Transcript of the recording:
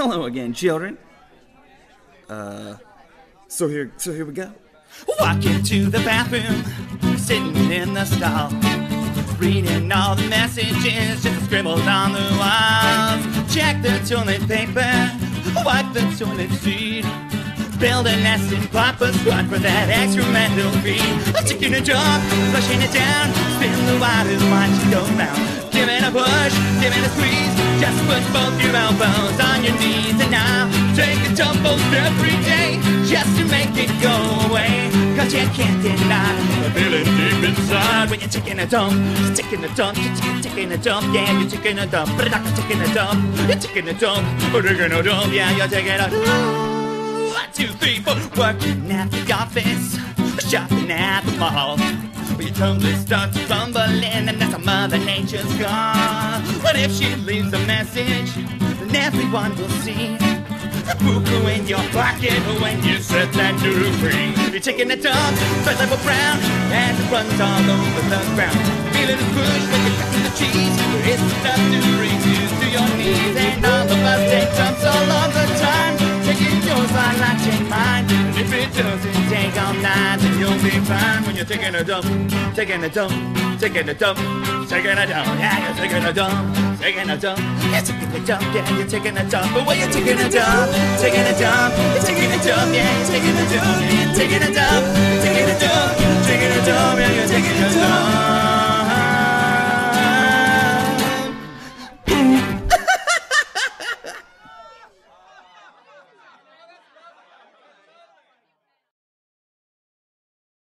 Hello again, children. Uh, so here, so here we go. Walk into the bathroom, sitting in the stall, reading all the messages just scribbled on the walls. Check the toilet paper, wipe the toilet seat. Build a nest and pop a squat for that extra mental fee. A chicken a jump, flushing it down, spin the waters, watch it go round. Give it a push, give it a squeeze. Just put both your elbows on your knees and now take a most every day just to make it go away. Cause you can't deny the feeling deep inside when you're taking a dump. You're taking a dump, you're taking, a dump, yeah, you're taking a dump. But I'm taking a dump, you're taking a dump, you're taking a dump, yeah, you're taking a dump. One, two, three, four. Working at the office, shopping at the mall. Your tumbler starts tumbling, and that's how Mother Nature's gone. What if she leaves a message? Then everyone will see. A boo in your pocket when you set that dude free. You're taking a dump, first level brown, as it runs all over the ground. Feeling it push when you cut to the cheese. It's enough to reach you to your knees, and all of us take dumps all of the time. Taking yours while I take mine. And if it doesn't take all night, then you'll be fine when you're taking a dump, taking a dump, taking a dump, taking a dump. Yeah, you're taking a dump, taking a dump. You're taking a dump, yeah, you're taking a dump. But when you're taking a dump, taking a dump, you're taking a dump, yeah, you're taking a dump, yeah, taking a dump, taking a dump, taking a dump, yeah, you're taking a dump.